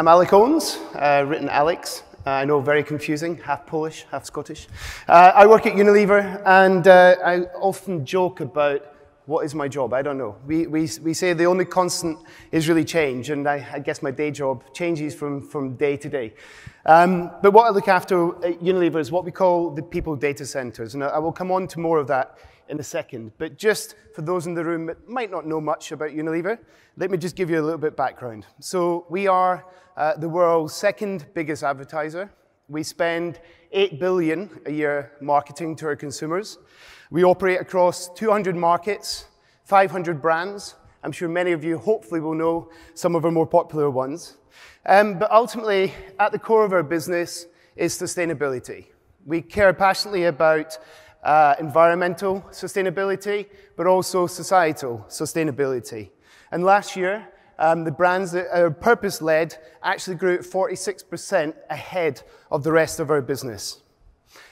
I'm Alec Owens, uh, written Alex. Uh, I know, very confusing, half Polish, half Scottish. Uh, I work at Unilever, and uh, I often joke about what is my job? I don't know. We, we, we say the only constant is really change, and I, I guess my day job changes from, from day to day. Um, but what I look after at Unilever is what we call the people data centers, and I will come on to more of that in a second. But just for those in the room that might not know much about Unilever, let me just give you a little bit background. So we are uh, the world's second biggest advertiser. We spend 8 billion a year marketing to our consumers. We operate across 200 markets, 500 brands. I'm sure many of you hopefully will know some of our more popular ones. Um, but ultimately, at the core of our business is sustainability. We care passionately about uh, environmental sustainability, but also societal sustainability. And last year, um, the brands that are purpose-led actually grew at 46% ahead of the rest of our business.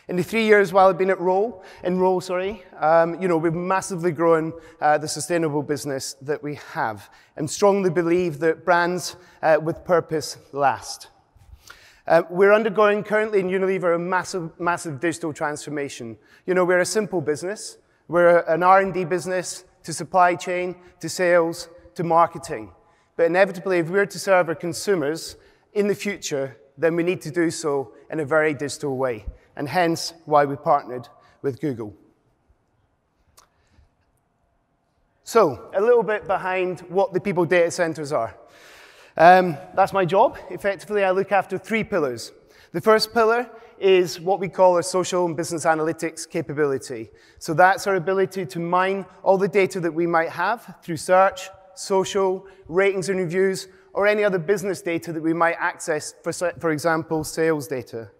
In the three years while I've been at Roll, in Roll, sorry, um, you know, we've massively grown uh, the sustainable business that we have and strongly believe that brands uh, with purpose last. Uh, we're undergoing currently in Unilever a massive, massive digital transformation. You know, we're a simple business. We're an R&D business to supply chain, to sales, to marketing. But inevitably, if we're to serve our consumers in the future, then we need to do so in a very digital way, and hence why we partnered with Google. So, a little bit behind what the people data centers are. Um, that's my job. Effectively, I look after three pillars. The first pillar is what we call our social and business analytics capability. So that's our ability to mine all the data that we might have through search, social, ratings and reviews, or any other business data that we might access, for, for example, sales data.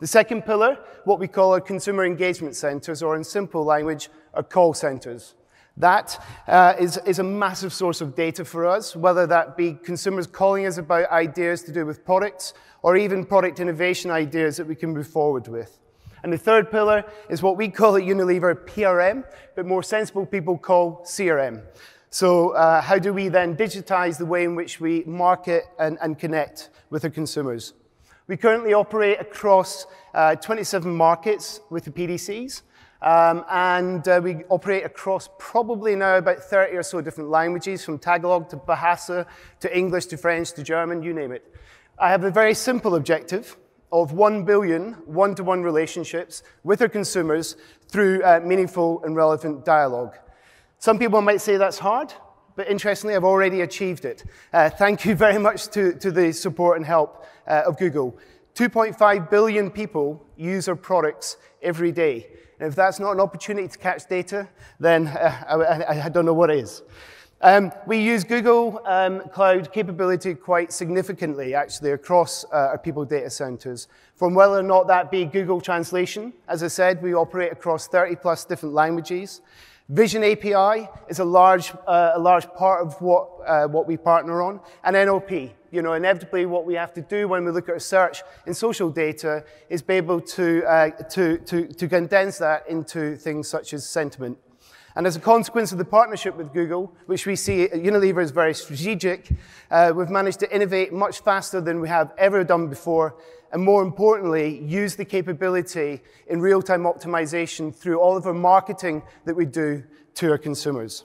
The second pillar, what we call our consumer engagement centers, or in simple language, our call centers. That uh, is is, a massive source of data for us, whether that be consumers calling us about ideas to do with products or even product innovation ideas that we can move forward with. And the third pillar is what we call at Unilever PRM, but more sensible people call CRM. So uh, how do we then digitize the way in which we market and, and connect with our consumers? We currently operate across uh, 27 markets with the PDCs. Um, and uh, we operate across probably now about 30 or so different languages, from Tagalog to Bahasa to English to French to German, you name it. I have a very simple objective of 1 billion one-to-one relationships with our consumers through uh, meaningful and relevant dialogue. Some people might say that's hard, but interestingly, I've already achieved it. Uh, thank you very much to, to the support and help uh, of Google. 2.5 billion people use our products every day. And if that's not an opportunity to catch data, then uh, I, I, don't know what is. Um, we use Google um, Cloud capability quite significantly, actually, across uh, our people data centers. From whether or not that be Google Translation, as I said, we operate across 30 plus different languages. Vision API is a large, uh, a large part of what, uh, what we partner on. And NLP, you know, inevitably what we have to do when we look at a search in social data is be able to, uh, to, to, to condense that into things such as sentiment. And as a consequence of the partnership with Google, which we see at Unilever is very strategic, uh, we've managed to innovate much faster than we have ever done before and more importantly, use the capability in real-time optimization through all of our marketing that we do to our consumers.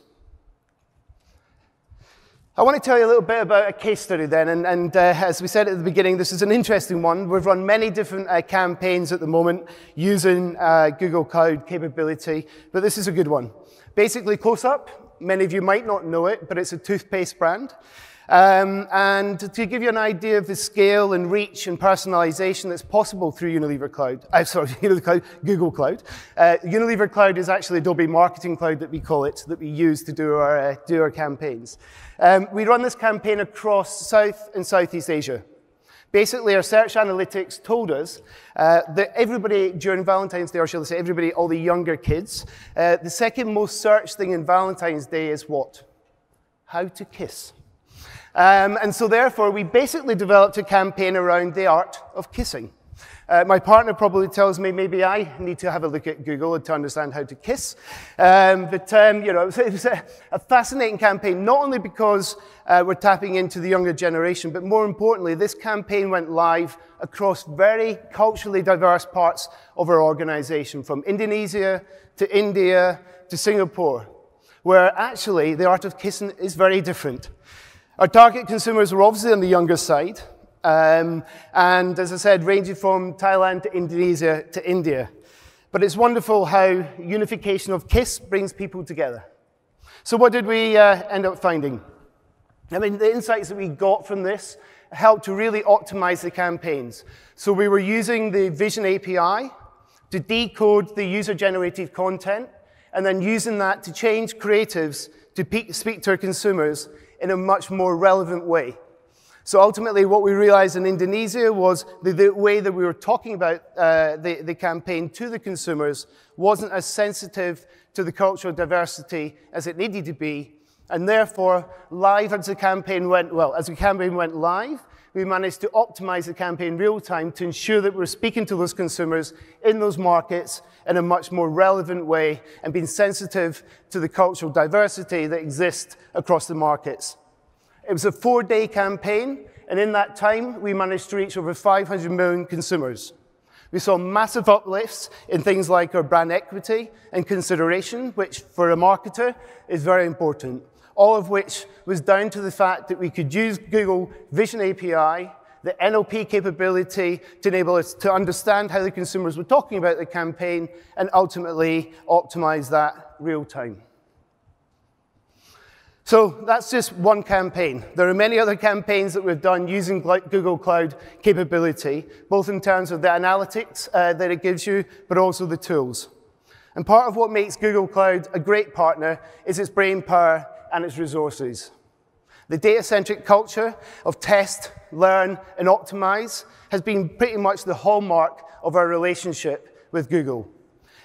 I want to tell you a little bit about a case study then, and, and uh, as we said at the beginning, this is an interesting one. We've run many different uh, campaigns at the moment using uh, Google Cloud capability, but this is a good one. Basically, Close Up, many of you might not know it, but it's a toothpaste brand. Um, and to give you an idea of the scale and reach and personalization that's possible through Unilever Cloud, I'm uh, sorry, Unilever Cloud, Google Cloud. Uh, Unilever Cloud is actually Adobe Marketing Cloud that we call it, that we use to do our, uh, do our campaigns. Um, we run this campaign across South and Southeast Asia. Basically, our search analytics told us uh, that everybody during Valentine's Day, or shall I say everybody, all the younger kids, uh, the second most searched thing in Valentine's Day is what? How to kiss. Um, and so therefore, we basically developed a campaign around the art of kissing. Uh, my partner probably tells me maybe I need to have a look at Google to understand how to kiss. Um, but, um, you know, it was, it was a, a, fascinating campaign, not only because uh, we're tapping into the younger generation, but more importantly, this campaign went live across very culturally diverse parts of our organization, from Indonesia to India to Singapore, where actually the art of kissing is very different. Our target consumers were obviously on the younger side, um, and as I said, ranging from Thailand to Indonesia to India. But it's wonderful how unification of KISS brings people together. So what did we uh, end up finding? I mean, the insights that we got from this helped to really optimize the campaigns. So we were using the Vision API to decode the user-generated content, and then using that to change creatives to speak to our consumers in a much more relevant way. So ultimately, what we realized in Indonesia was the, the way that we were talking about uh, the, the campaign to the consumers wasn't as sensitive to the cultural diversity as it needed to be. And therefore, live as the campaign went, well, as the campaign went live, we managed to optimize the campaign real time to ensure that we're speaking to those consumers in those markets in a much more relevant way and being sensitive to the cultural diversity that exists across the markets. It was a four-day campaign, and in that time, we managed to reach over 500 million consumers. We saw massive uplifts in things like our brand equity and consideration, which for a marketer is very important. All of which was down to the fact that we could use Google Vision API, the NLP capability to enable us to understand how the consumers were talking about the campaign and ultimately optimize that real time. So that's just one campaign. There are many other campaigns that we've done using Google Cloud capability, both in terms of the analytics uh, that it gives you, but also the tools. And part of what makes Google Cloud a great partner is its brain power and its resources. The data-centric culture of test, learn, and optimize has been pretty much the hallmark of our relationship with Google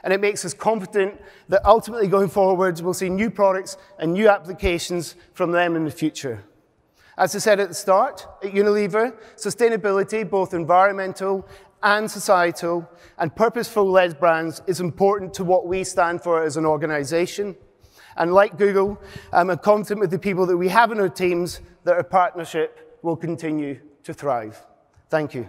and it makes us confident that ultimately going forwards, we'll see new products and new applications from them in the future. As I said at the start, at Unilever, sustainability, both environmental and societal, and purposeful-led brands is important to what we stand for as an organization. And like Google, I'm confident with the people that we have in our teams that our partnership will continue to thrive. Thank you.